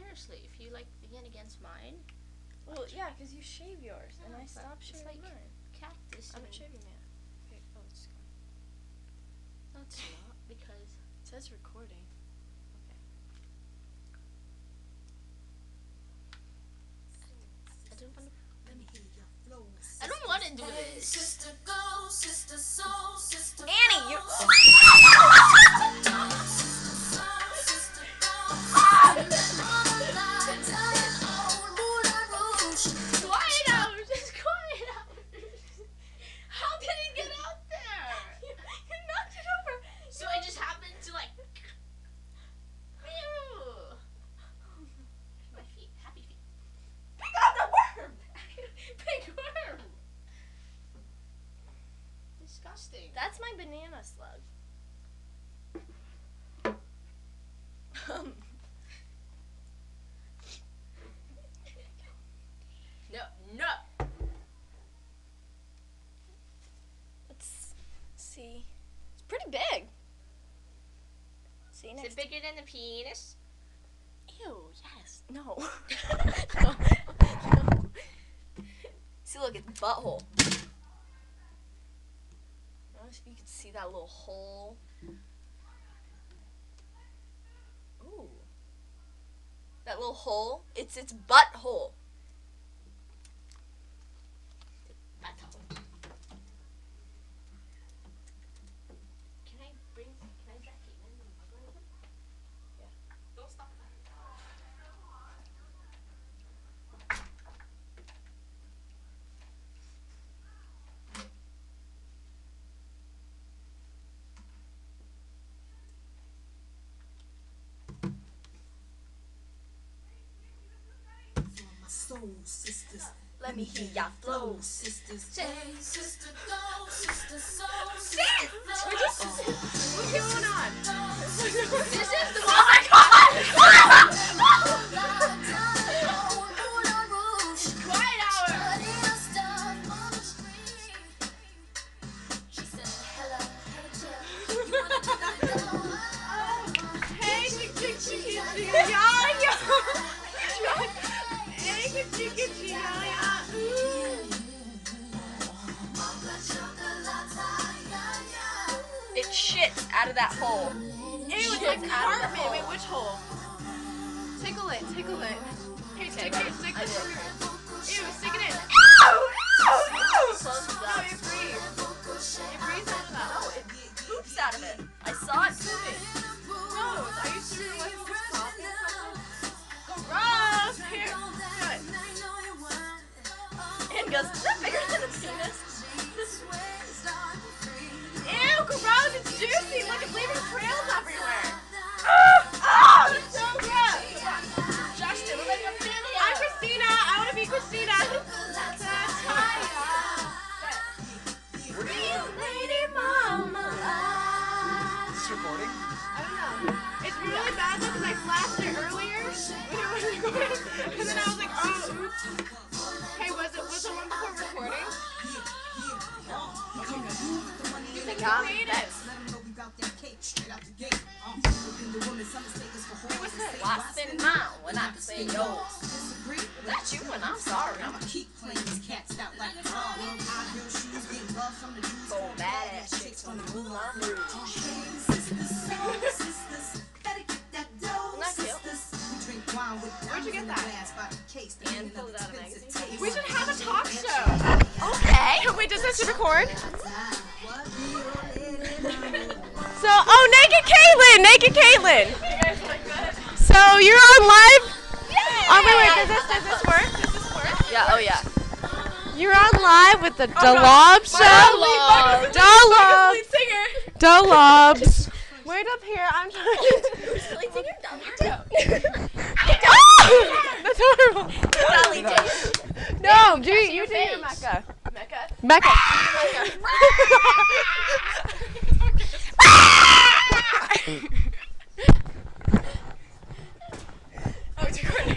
seriously, if you like begin against mine, Well, yeah, because you shave yours, and I but stopped shaving like- mine. cactus. I'm a shaving man. Okay, oh, it's gone. No, it's not because It says recording. I don't want to. Let me hear your flow. I don't want to do this. sister, go, sister, soul, sister. Annie, you. Banana slug. Um. No, no. Let's see. It's pretty big. See Is next. it bigger than the penis? Ew. Yes. No. no. no. See, look, it's butthole. If you can see that little hole. Ooh. That little hole. It's its. Butthole. Can I bring? Can I drag Caitlin and mug her over? Yeah. Don't stop that. My soul sisters. Let me hear ya flow. sisters. Hey, sister, It shits out of that hole. Ew, it's like out of the hole. Wait, which hole? Tickle it, tickle it. Here, stick it, stick I the Ew, stick it in. Close it No, it breathes. It breathes out of that. No, it poops out of it. I saw it pooping. Gross. Are you sure it wasn't just coughing or something? Gross. Here, do it. And goes, juicy. Look, it's leaving trails everywhere. Ah! It's so gross. Justin, look like a million. I'm Christina. I want to be Christina. Is this recording? I don't know. It's really bad though because I flashed it earlier when it was recording, and then I was like, oh, oops. Hey, was it was the one before recording? You think I'm Creative. Hey, what's that? What's mine when I say yo? That's you and I'm sorry. I'ma Keep playing these cats out like a dog. High heel shoes, getting love from the Jews. so badass chicks from the Moulin Rouge. Where'd you get that? And pulled it out of a magazine. We should have a talk show. Okay. Wait, does this record? So, oh, naked Caitlin, naked Caitlin. So you're on live. Oh wait, wait, does this does this work? Does this work? Yeah. Oh yeah. You're on live with the no. Delob show. Delob. singer. Wait up here. I'm trying to. Dolly. That's horrible. Dolly. No, do you, you do. Mecca. Mecca. Mecca.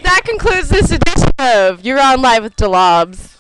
that concludes this edition of You're on Live with Delobs.